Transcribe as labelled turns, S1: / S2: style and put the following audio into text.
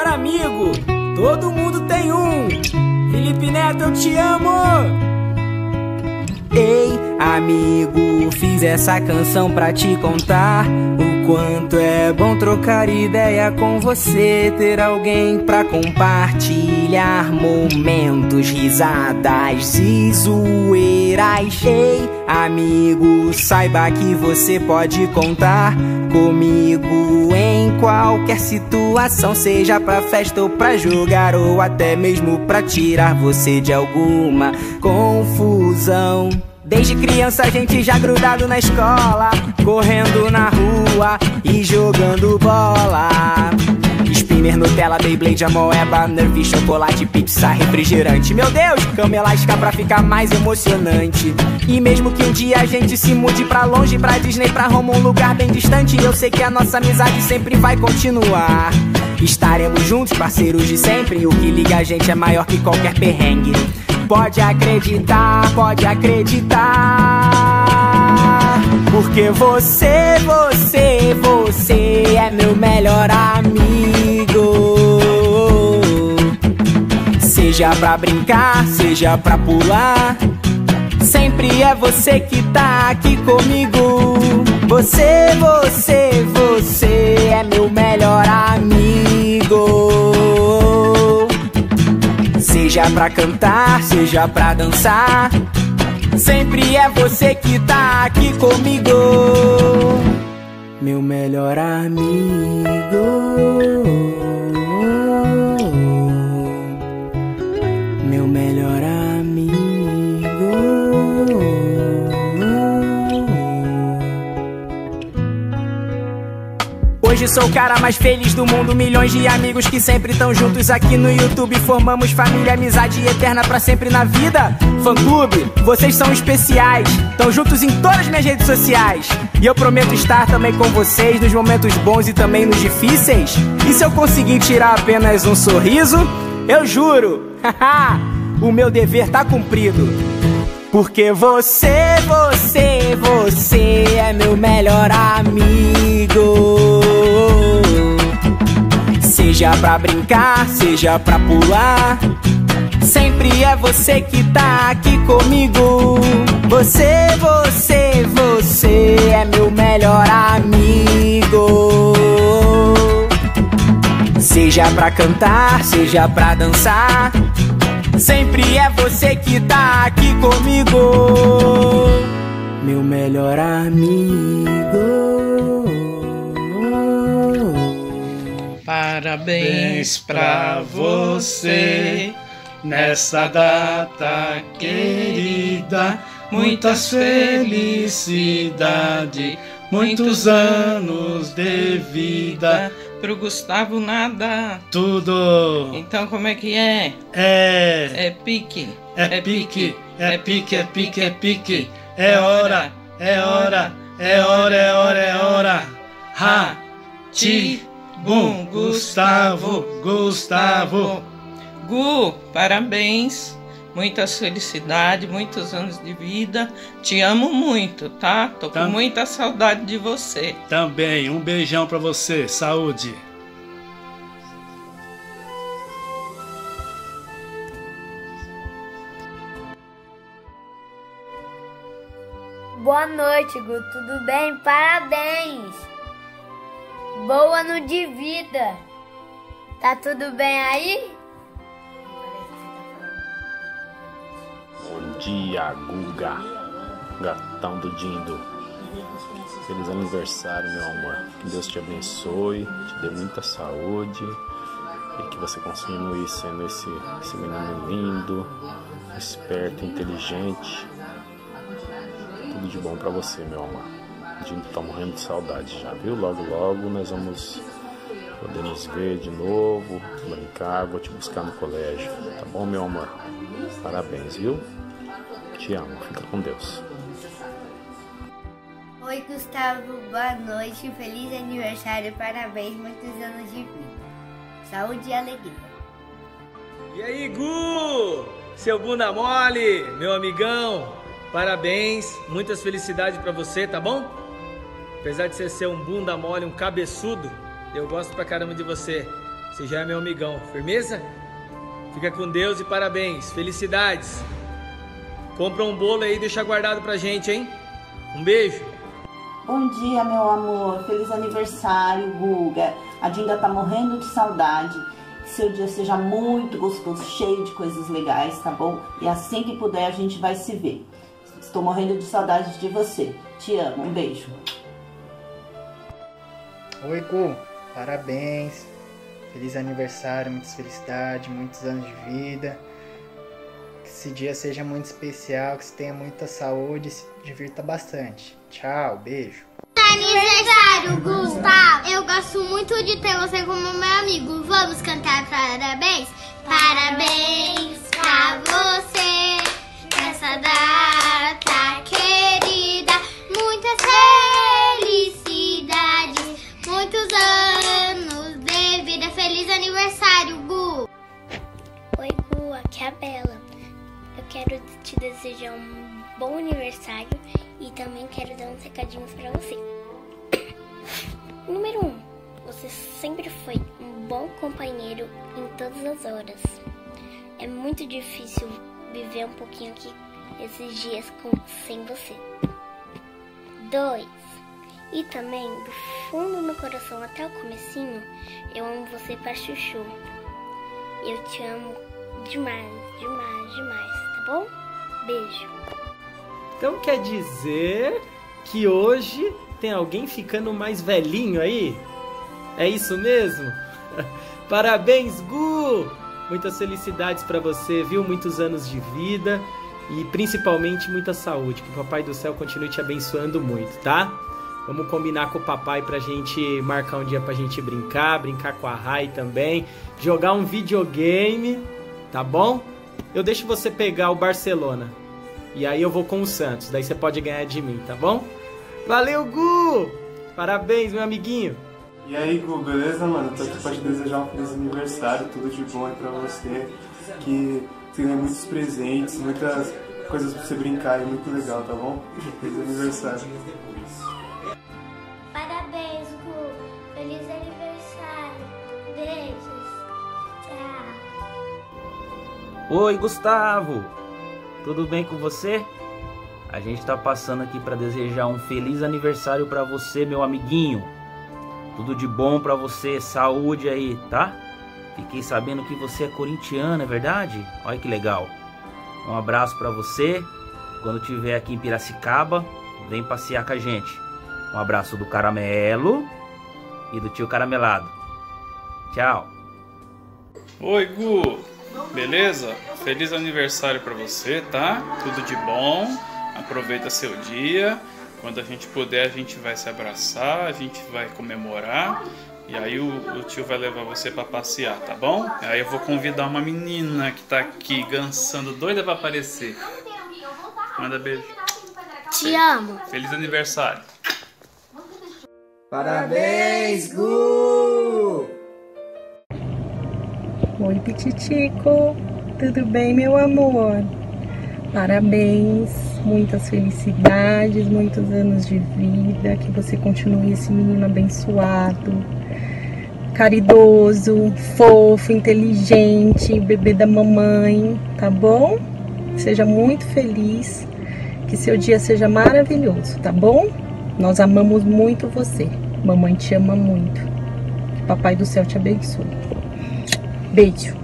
S1: melhor amigo. Todo mundo tem um. Felipe Neto, eu te amo. Ei, amigo, fiz essa canção pra te contar o quanto é bom trocar ideia com você, ter alguém pra compartilhar momentos, risadas e zoeiras. Ei, amigo, saiba que você pode contar comigo em qualquer situação, seja pra festa ou pra jogar ou até mesmo pra tirar você de alguma confusão. Desde criança a gente já grudado na escola, correndo na rua e jogando bola. Spinner, Nutella, Beyblade, Amoeba, Nerve, chocolate, pizza, refrigerante. Meu Deus, cama elástica pra ficar mais emocionante. E mesmo que um dia a gente se mude pra longe, pra Disney, pra Roma, um lugar bem distante, eu sei que a nossa amizade sempre vai continuar. Estaremos juntos, parceiros de sempre. O que liga a gente é maior que qualquer perrengue. Pode acreditar, pode acreditar. Porque você, você, você é meu melhor amigo. Seja pra brincar, seja pra pular. Sempre é você que tá aqui comigo. Você, você, você é meu melhor amigo. Seja pra cantar, seja pra dançar. Sempre é você que tá aqui comigo. Meu melhor amigo. Hoje sou o cara mais feliz do mundo. Milhões de amigos que sempre estão juntos aqui no YouTube. Formamos família, amizade eterna pra sempre na vida. Fã clube, vocês são especiais. Estão juntos em todas as minhas redes sociais. E eu prometo estar também com vocês nos momentos bons e também nos difíceis. E se eu conseguir tirar apenas um sorriso, eu juro, o meu dever tá cumprido. Porque você, você, você é meu melhor amigo. Seja pra brincar, seja pra pular. Sempre é você que tá aqui comigo. Você, você, você é meu melhor amigo. Seja pra cantar, seja pra dançar. Sempre é você que tá aqui comigo. Meu melhor amigo.
S2: Parabéns pra você nessa data querida. Muitas felicidades, muitos anos de vida.
S3: Pro Gustavo nada.
S2: Tudo
S3: Então como é que é?
S2: é
S3: É pique.
S2: é pique, é pique, é pique, é pique. É hora, é hora, é hora, é hora, é hora. Ha, ti, bum, Gustavo, Gustavo.
S3: Gu, parabéns. Muitas felicidades, muitos anos de vida. Te amo muito, tá? Tô com
S2: Tá.
S3: muita saudade de você.
S2: Também, um beijão pra você, saúde.
S4: Boa noite, Gu. Tudo bem? Parabéns! Bom ano de vida! Tá tudo bem aí?
S5: Bom dia, Guga, gatão do Dindo. Feliz aniversário, meu amor. Que Deus te abençoe, te dê muita saúde e que você continue sendo esse, esse menino lindo, esperto, inteligente. Tudo de bom pra você, meu amor. Dindo tá morrendo de saudade já, viu? Logo, logo nós vamos poder nos ver de novo, brincar, vou te buscar no colégio. Tá bom, meu amor? Parabéns, viu? Te amo, fica com Deus.
S4: Oi, Gustavo. Boa noite. Feliz aniversário. Parabéns. Muitos anos de vida. Saúde e alegria.
S1: E aí, Gu? Seu bunda mole, meu amigão. Parabéns, muitas felicidades pra você, tá bom? Apesar de você ser um bunda mole, um cabeçudo, eu gosto pra caramba de você.
S6: Você já é meu amigão, firmeza? Fica com Deus e parabéns, felicidades. Compra um bolo aí e deixa guardado pra gente, hein? Um beijo.
S7: Bom dia, meu amor. Feliz aniversário, Guga. A Dinda tá morrendo de saudade. Que seu dia seja muito gostoso, cheio de coisas legais, tá bom? E assim que puder, a gente vai se ver. Estou morrendo de saudade de você. Te amo. Um beijo.
S8: Oi, Gu. Parabéns. Feliz aniversário, muitas felicidades, muitos anos de vida. Que esse dia seja muito especial, que você tenha muita saúde e se divirta bastante. Tchau, beijo.
S9: Aniversário, Gustavo! Eu gosto muito de ter você como meu amigo. Vamos cantar parabéns? Parabéns pra você nessa data
S10: desejar um bom aniversário e também quero dar uns recadinhos pra você. Número 1. Um, você sempre foi um bom companheiro em todas as horas. É muito difícil viver um pouquinho aqui esses dias com, sem você. 2. E também, do fundo do meu coração até o comecinho, eu amo você pra chuchu. Eu te amo demais, demais, demais, tá bom? Beijo.
S6: Então quer dizer que hoje tem alguém ficando mais velhinho aí? É isso mesmo? Parabéns, Gu! Muitas felicidades para você, viu? Muitos anos de vida e principalmente muita saúde. Que o Papai do Céu continue te abençoando muito, tá? Vamos combinar com o papai pra gente marcar um dia pra gente brincar, brincar com a Rai também, jogar um videogame, tá bom? Eu deixo você pegar o Barcelona. E aí eu vou com o Santos. Daí você pode ganhar de mim, tá bom? Valeu, Gu! Parabéns, meu amiguinho.
S11: E aí, Gu, beleza, mano? Tô aqui pra te desejar um feliz aniversário, tudo de bom aí pra você. Que ganhe muitos presentes, muitas coisas pra você brincar aí, muito legal, tá bom? Feliz aniversário.
S12: Oi, Gustavo! Tudo bem com você? A gente tá passando aqui para desejar um feliz aniversário para você, meu amiguinho. Tudo de bom para você, saúde aí, tá? Fiquei sabendo que você é corintiano, é verdade? Olha que legal. Um abraço para você. Quando tiver aqui em Piracicaba, vem passear com a gente. Um abraço do Caramelo e do tio Caramelado. Tchau.
S2: Oi, Gu. Beleza? Feliz aniversário para você, tá? Tudo de bom. Aproveita seu dia. Quando a gente puder, a gente vai se abraçar, a gente vai comemorar. E aí o, o tio vai levar você para passear, tá bom? Aí eu vou convidar uma menina que tá aqui gansando, doida para aparecer. Manda beijo.
S10: Te amo.
S2: Feliz aniversário.
S1: Parabéns, Gu!
S13: Oi, Pititico. Tudo bem, meu amor? Parabéns, muitas felicidades, muitos anos de vida, que você continue esse menino abençoado, caridoso, fofo, inteligente, bebê da mamãe, tá bom? Seja muito feliz, que seu dia seja maravilhoso, tá bom? Nós amamos muito você. Mamãe te ama muito. Que Papai do céu te abençoe. Beijo.